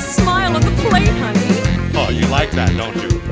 smile on the plate, honey. Oh, you like that, don't you?